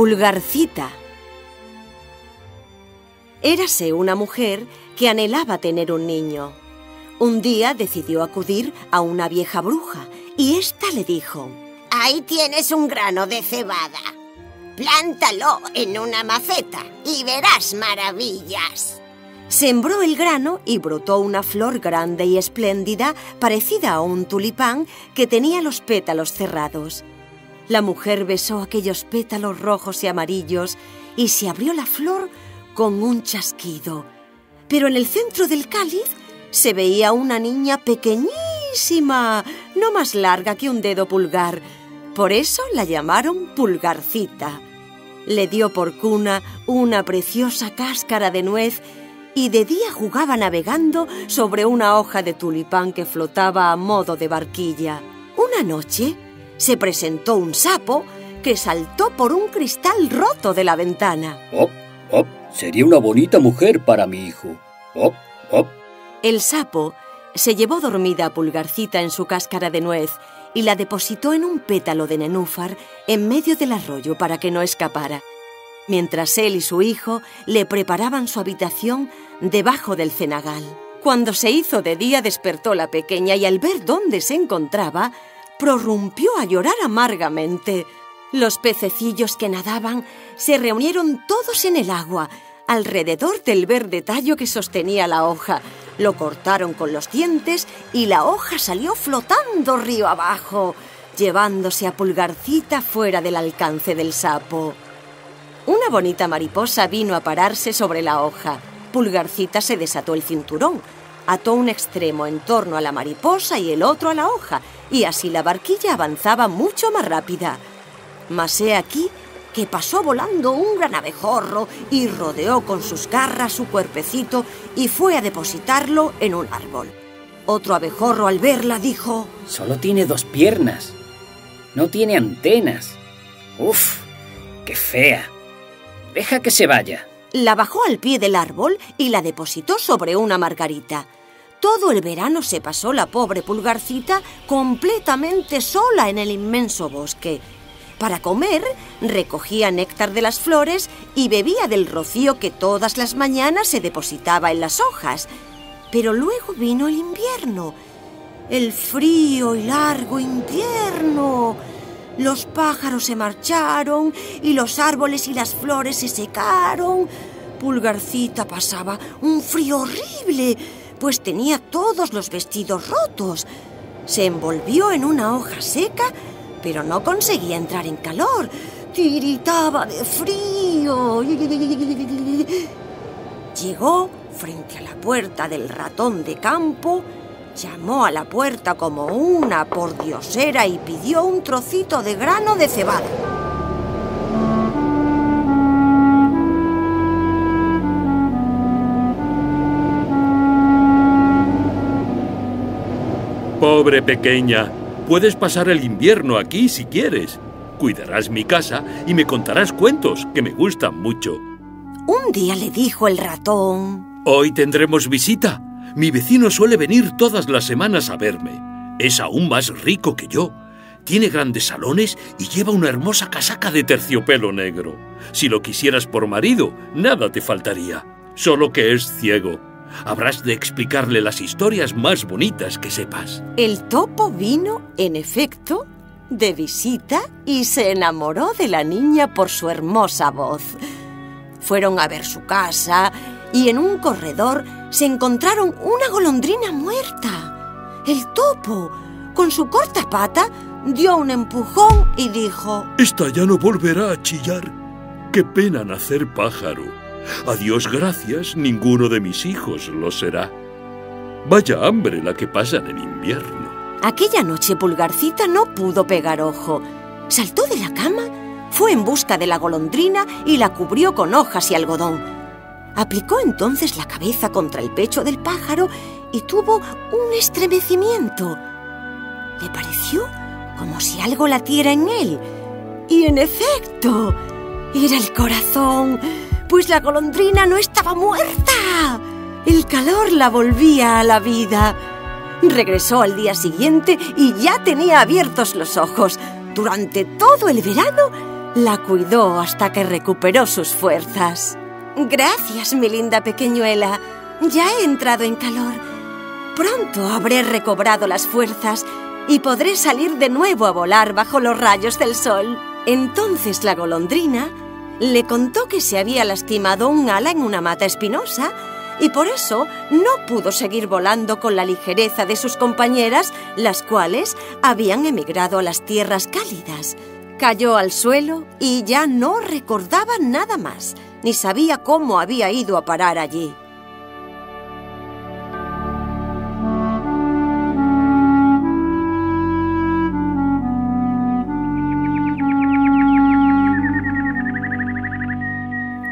Pulgarcita. Érase una mujer que anhelaba tener un niño. Un día decidió acudir a una vieja bruja y ésta le dijo: Ahí tienes un grano de cebada. Plántalo en una maceta y verás maravillas. Sembró el grano y brotó una flor grande y espléndida, parecida a un tulipán que tenía los pétalos cerrados. La mujer besó aquellos pétalos rojos y amarillos y se abrió la flor con un chasquido. Pero en el centro del cáliz se veía una niña pequeñísima, no más larga que un dedo pulgar. Por eso la llamaron Pulgarcita. Le dio por cuna una preciosa cáscara de nuez y de día jugaba navegando sobre una hoja de tulipán que flotaba a modo de barquilla. Una noche se presentó un sapo que saltó por un cristal roto de la ventana. ¡Op, op! Sería una bonita mujer para mi hijo. ¡Op, op! El sapo se llevó dormida a Pulgarcita en su cáscara de nuez y la depositó en un pétalo de nenúfar en medio del arroyo para que no escapara mientras él y su hijo le preparaban su habitación debajo del cenagal. Cuando se hizo de día despertó la pequeña y al ver dónde se encontraba, prorrumpió a llorar amargamente. Los pececillos que nadaban se reunieron todos en el agua, alrededor del verde tallo que sostenía la hoja. Lo cortaron con los dientes y la hoja salió flotando río abajo, llevándose a Pulgarcita fuera del alcance del sapo. Una bonita mariposa vino a pararse sobre la hoja. Pulgarcita se desató el cinturón, ató un extremo en torno a la mariposa y el otro a la hoja, y así la barquilla avanzaba mucho más rápida. Mas he aquí que pasó volando un gran abejorro y rodeó con sus garras su cuerpecito y fue a depositarlo en un árbol. Otro abejorro al verla dijo... Solo tiene dos piernas. No tiene antenas. Uf, qué fea. Deja que se vaya. La bajó al pie del árbol y la depositó sobre una margarita. Todo el verano se pasó la pobre pulgarcita completamente sola en el inmenso bosque. Para comer, recogía néctar de las flores y bebía del rocío que todas las mañanas se depositaba en las hojas. Pero luego vino el invierno, el frío y largo invierno los pájaros se marcharon y los árboles y las flores se secaron. Pulgarcita pasaba un frío horrible, pues tenía todos los vestidos rotos. Se envolvió en una hoja seca, pero no conseguía entrar en calor. Tiritaba de frío. Llegó frente a la puerta del ratón de campo Llamó a la puerta como una pordiosera y pidió un trocito de grano de cebada. Pobre pequeña, puedes pasar el invierno aquí si quieres. Cuidarás mi casa y me contarás cuentos que me gustan mucho. Un día le dijo el ratón. Hoy tendremos visita. Mi vecino suele venir todas las semanas a verme. Es aún más rico que yo. Tiene grandes salones y lleva una hermosa casaca de terciopelo negro. Si lo quisieras por marido, nada te faltaría. Solo que es ciego. Habrás de explicarle las historias más bonitas que sepas. El topo vino, en efecto, de visita y se enamoró de la niña por su hermosa voz. Fueron a ver su casa y en un corredor se encontraron una golondrina muerta. El topo, con su corta pata, dio un empujón y dijo... Esta ya no volverá a chillar. Qué pena nacer pájaro. A Dios gracias, ninguno de mis hijos lo será. Vaya hambre la que pasan en invierno. Aquella noche Pulgarcita no pudo pegar ojo. Saltó de la cama, fue en busca de la golondrina y la cubrió con hojas y algodón. Aplicó entonces la cabeza contra el pecho del pájaro y tuvo un estremecimiento. Le pareció como si algo latiera en él. Y en efecto, era el corazón, pues la golondrina no estaba muerta. El calor la volvía a la vida. Regresó al día siguiente y ya tenía abiertos los ojos. Durante todo el verano La cuidó hasta que recuperó sus fuerzas. Gracias, mi linda pequeñuela. Ya he entrado en calor. Pronto habré recobrado las fuerzas y podré salir de nuevo a volar bajo los rayos del sol. Entonces la golondrina le contó que se había lastimado un ala en una mata espinosa y por eso no pudo seguir volando con la ligereza de sus compañeras, las cuales habían emigrado a las tierras cálidas. Cayó al suelo y ya no recordaba nada más, ni sabía cómo había ido a parar allí.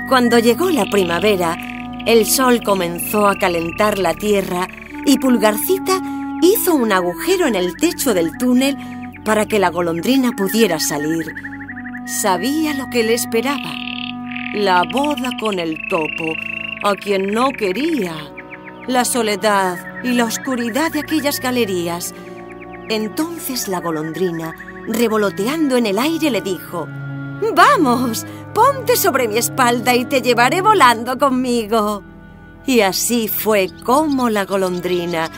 Cuando llegó la primavera, el sol comenzó a calentar la tierra y Pulgarcita hizo un agujero en el techo del túnel para que la golondrina pudiera salir. Sabía lo que le esperaba. La boda con el topo, a quien no quería. La soledad y la oscuridad de aquellas galerías. Entonces la golondrina, revoloteando en el aire, le dijo, ¡Vamos! Ponte sobre mi espalda y te llevaré volando conmigo. Y así fue como la golondrina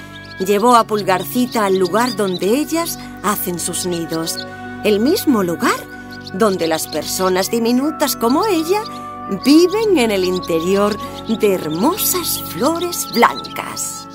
llevó a Pulgarcita al lugar donde ellas hacen sus nidos, el mismo lugar donde las personas diminutas como ella viven en el interior de hermosas flores blancas.